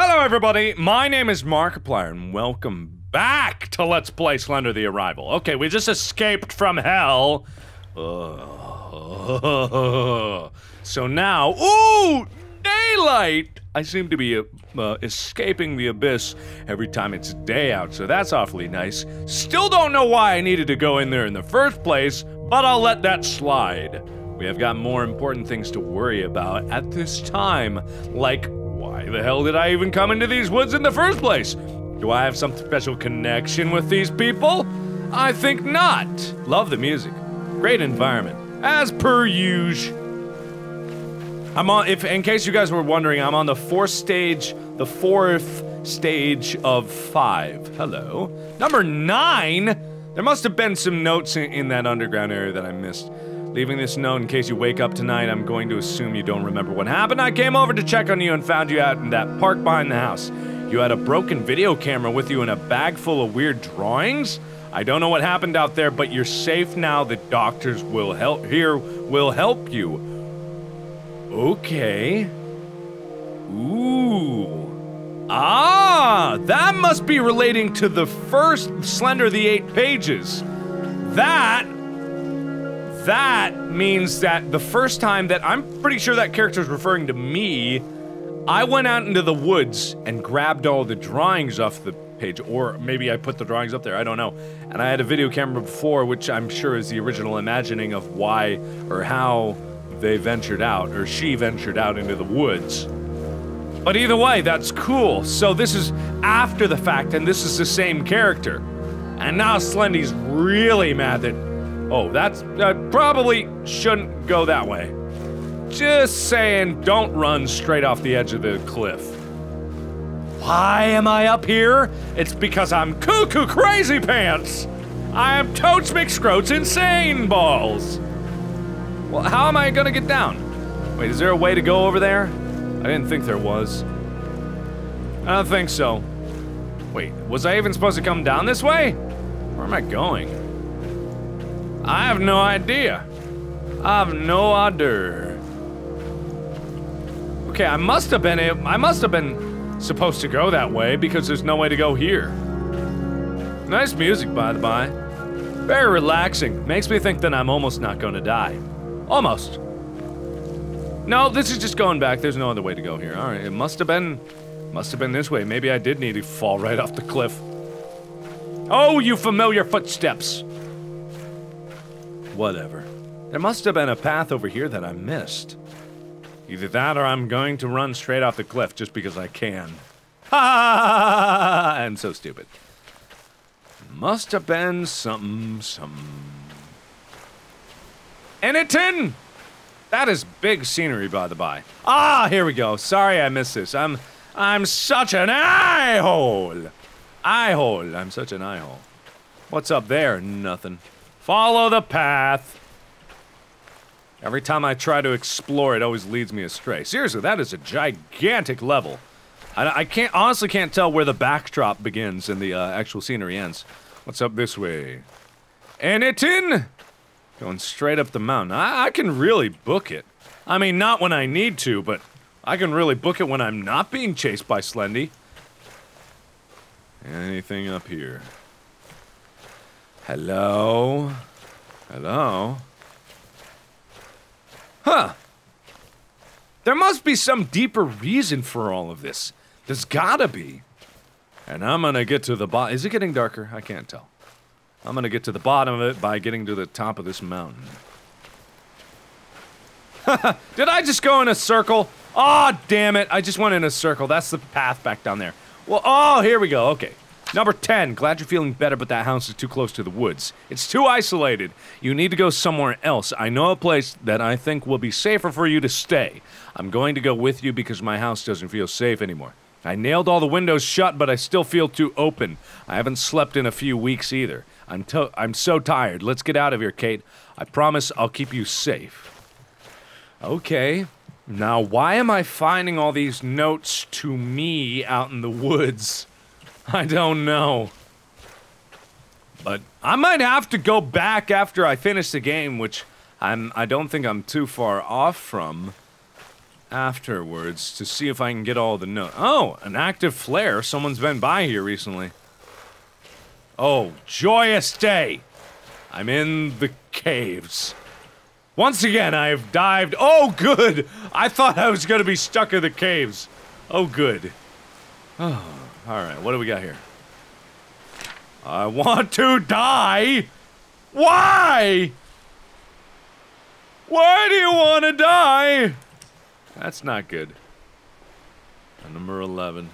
Hello, everybody. My name is Markiplier, and welcome back to Let's Play Slender the Arrival. Okay, we just escaped from hell. Uh, so now, ooh, daylight! I seem to be uh, uh, escaping the abyss every time it's day out, so that's awfully nice. Still don't know why I needed to go in there in the first place, but I'll let that slide. We have got more important things to worry about at this time, like the hell did I even come into these woods in the first place? Do I have some special connection with these people? I think not. Love the music. Great environment. As per usual. I'm on, if, in case you guys were wondering, I'm on the fourth stage, the fourth stage of five. Hello. Number nine? There must have been some notes in, in that underground area that I missed. Leaving this note in case you wake up tonight, I'm going to assume you don't remember what happened. I came over to check on you and found you out in that park behind the house. You had a broken video camera with you and a bag full of weird drawings? I don't know what happened out there, but you're safe now. The doctors will help here will help you. Okay. Ooh. Ah, that must be relating to the first Slender the Eight Pages. That that means that the first time that I'm pretty sure that character is referring to me, I went out into the woods and grabbed all the drawings off the page, or maybe I put the drawings up there, I don't know. And I had a video camera before, which I'm sure is the original imagining of why or how they ventured out, or she ventured out into the woods. But either way, that's cool. So this is after the fact, and this is the same character. And now Slendy's really mad that Oh, that's uh, probably shouldn't go that way. Just saying, don't run straight off the edge of the cliff. Why am I up here? It's because I'm cuckoo crazy pants. I am Totes McScroats insane balls. Well, how am I gonna get down? Wait, is there a way to go over there? I didn't think there was. I don't think so. Wait, was I even supposed to come down this way? Where am I going? I have no idea. I have no idea. Okay, I must have been I must have been supposed to go that way because there's no way to go here. Nice music, by the by. Very relaxing. Makes me think that I'm almost not going to die. Almost. No, this is just going back. There's no other way to go here. All right, it must have been, must have been this way. Maybe I did need to fall right off the cliff. Oh, you familiar footsteps. Whatever. There must have been a path over here that I missed. Either that or I'm going to run straight off the cliff just because I can. Ha! I'm so stupid. Must have been something, some. Eniton! That is big scenery, by the by. Ah, here we go. Sorry I missed this. I'm, I'm such an eye hole. Eye hole. I'm such an eye hole. What's up there? Nothing. Follow the path. Every time I try to explore, it always leads me astray. Seriously, that is a gigantic level. I, I can't honestly can't tell where the backdrop begins and the uh, actual scenery ends. What's up this way? Eniton? Going straight up the mountain. I, I can really book it. I mean, not when I need to, but I can really book it when I'm not being chased by Slendy. Anything up here? Hello? Hello? Huh. There must be some deeper reason for all of this. There's gotta be. And I'm gonna get to the bottom. Is it getting darker? I can't tell. I'm gonna get to the bottom of it by getting to the top of this mountain. Did I just go in a circle? Oh, damn it. I just went in a circle. That's the path back down there. Well, oh, here we go. Okay. Number 10, glad you're feeling better, but that house is too close to the woods. It's too isolated. You need to go somewhere else. I know a place that I think will be safer for you to stay. I'm going to go with you because my house doesn't feel safe anymore. I nailed all the windows shut, but I still feel too open. I haven't slept in a few weeks either. I'm, I'm so tired. Let's get out of here, Kate. I promise I'll keep you safe. Okay. Now, why am I finding all these notes to me out in the woods? I don't know. But I might have to go back after I finish the game, which I'm I don't think I'm too far off from. afterwards to see if I can get all the notes. Oh, an active flare. Someone's been by here recently. Oh, joyous day! I'm in the caves. Once again, I have dived. Oh, good! I thought I was gonna be stuck in the caves. Oh, good. Oh, alright, what do we got here? I want to die! Why? Why do you want to die? That's not good. number 11.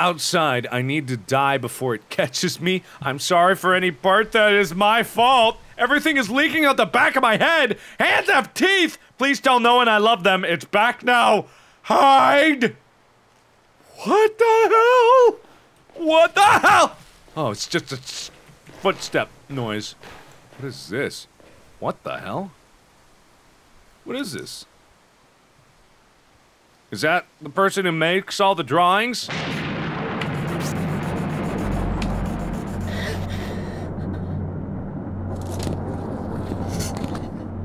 Outside, I need to die before it catches me. I'm sorry for any part that is my fault. Everything is leaking out the back of my head. Hands have teeth. Please tell no one I love them. It's back now. Hide. What the hell? What the hell? Oh, it's just a footstep noise. What is this? What the hell? What is this? Is that the person who makes all the drawings?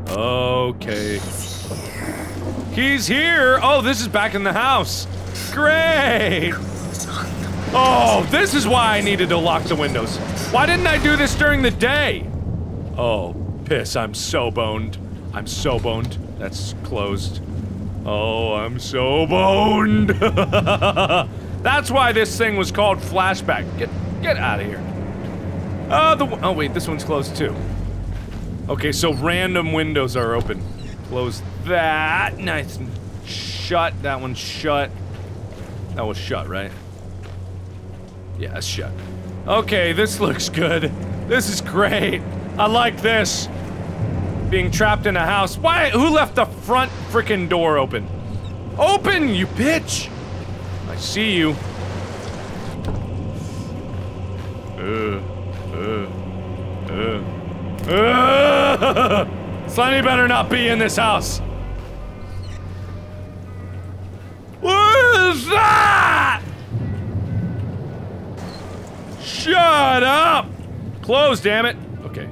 Okay. He's here! Oh, this is back in the house! Great! Oh, this is why I needed to lock the windows. Why didn't I do this during the day? Oh, piss, I'm so boned. I'm so boned. That's closed. Oh, I'm so boned. That's why this thing was called Flashback. Get get out of here. Oh, the oh wait, this one's closed too. Okay, so random windows are open. Close that. Nice shut. That one's shut. That was shut, right? Yeah, it's shut. Okay, this looks good. This is great. I like this. Being trapped in a house. Why? Who left the front freaking door open? Open, you bitch! I see you. Uh, uh, uh, uh. Slimy better not be in this house. Is that? Shut up! Close, damn it. Okay.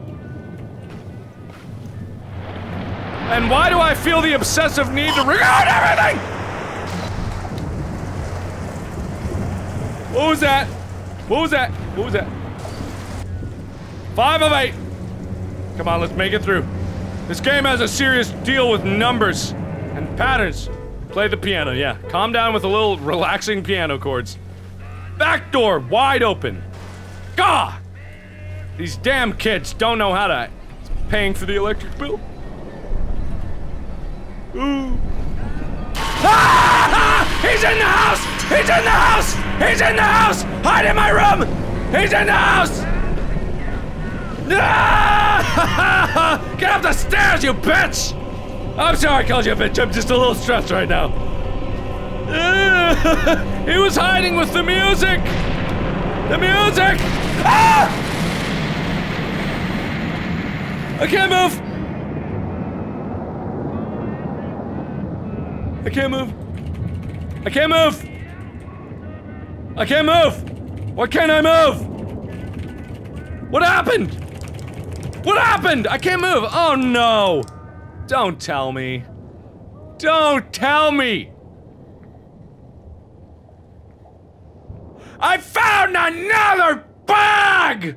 And why do I feel the obsessive need to record oh, everything? What was that? What was that? What was that? Five of eight. Come on, let's make it through. This game has a serious deal with numbers and patterns. Play the piano, yeah. Calm down with a little relaxing piano chords. Back door wide open. God! These damn kids don't know how to paying for the electric bill. Ooh. Ah! He's in the house! He's in the house! He's in the house! Hide in my room! He's in the house! Ah! Get up the stairs, you bitch! I'm sorry I called you a bitch. I'm just a little stressed right now. he was hiding with the music! The music! Ah! I can't move! I can't move. I can't move! I can't move! Why can't I move? What happened? What happened? I can't move! Oh no! Don't tell me. Don't tell me! I found another bug!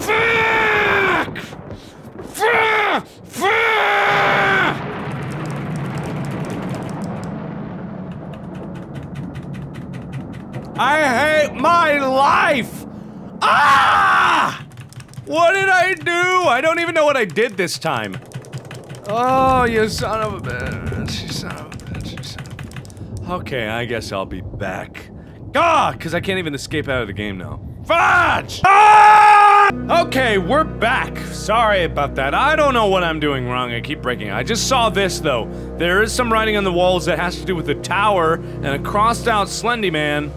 Fuck! Fuck! Fuck! I hate my life! Ah! What did I do? I don't even know what I did this time. Oh, you son of a bitch. You son of a bitch. You son of a... Okay, I guess I'll be back. Ah! Because I can't even escape out of the game now. Fudge! Ah! Okay, we're back. Sorry about that. I don't know what I'm doing wrong. I keep breaking. I just saw this, though. There is some writing on the walls that has to do with the tower and a crossed out Slendy Man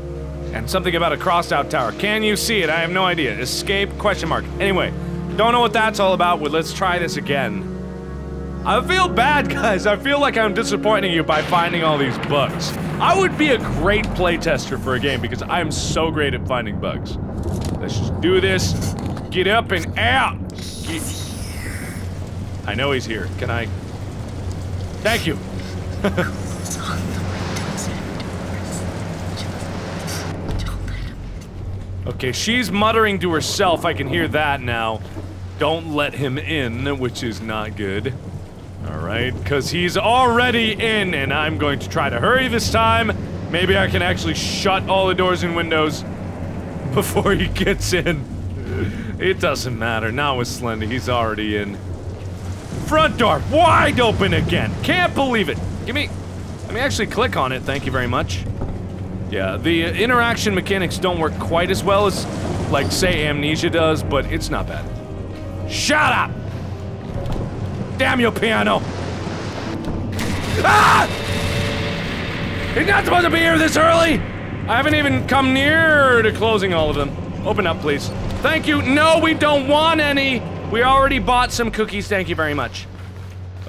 and something about a crossed out tower. Can you see it? I have no idea. Escape? Question mark. Anyway, don't know what that's all about. Well, let's try this again. I feel bad, guys. I feel like I'm disappointing you by finding all these bugs. I would be a great playtester for a game because I am so great at finding bugs. Let's just do this. Get up and out. Get... I know he's here. Can I? Thank you. Okay, she's muttering to herself. I can hear that now. Don't let him in, which is not good. Alright, because he's already in, and I'm going to try to hurry this time. Maybe I can actually shut all the doors and windows before he gets in. It doesn't matter. Now with Slender, he's already in. Front door, wide open again. Can't believe it. Give me. Let me actually click on it. Thank you very much. Yeah, the interaction mechanics don't work quite as well as, like, say, Amnesia does, but it's not bad. Shut up! Damn you, piano! Ah! He's not supposed to be here this early! I haven't even come near to closing all of them. Open up, please. Thank you. No, we don't want any! We already bought some cookies, thank you very much.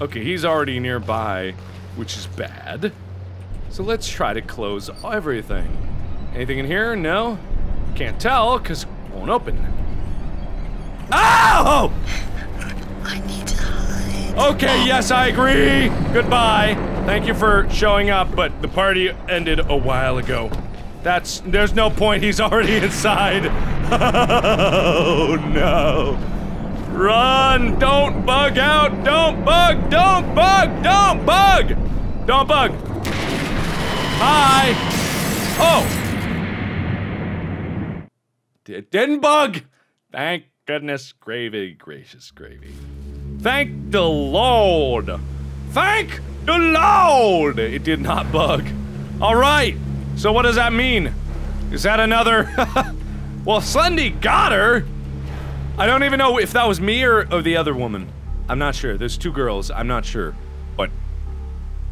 Okay, he's already nearby, which is bad. So let's try to close everything. Anything in here? No? Can't tell, because it won't open. Oh! I need to hide. Okay, yes, I agree. Goodbye. Thank you for showing up, but the party ended a while ago. That's. There's no point, he's already inside. Oh no. Run! Don't bug out! Don't bug! Don't bug! Don't bug! Don't bug! Hi! Oh! It didn't bug! Thank goodness, gravy, gracious gravy. Thank the Lord! Thank the Lord! It did not bug. Alright, so what does that mean? Is that another. well, Slendy got her! I don't even know if that was me or, or the other woman. I'm not sure. There's two girls. I'm not sure. But.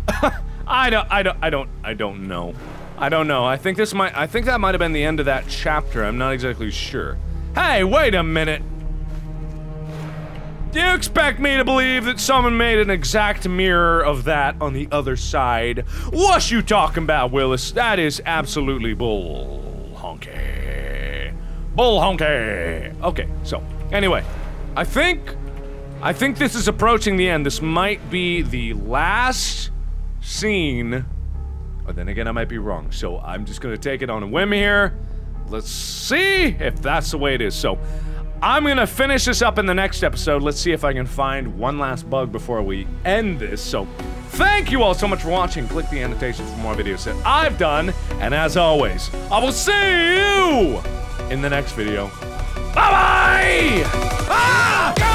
I don't. I don't. I don't. I don't know. I don't know. I think this might. I think that might have been the end of that chapter. I'm not exactly sure. Hey, wait a minute. Do you expect me to believe that someone made an exact mirror of that on the other side? What are you talking about, Willis? That is absolutely bull honky. Bull honky. Okay, so anyway, I think I think this is approaching the end. This might be the last scene. But then again, I might be wrong. So I'm just gonna take it on a whim here. Let's see if that's the way it is. So I'm gonna finish this up in the next episode. Let's see if I can find one last bug before we end this. So thank you all so much for watching. Click the annotations for more videos that I've done. And as always, I will see you in the next video. Bye bye! Ah! Go!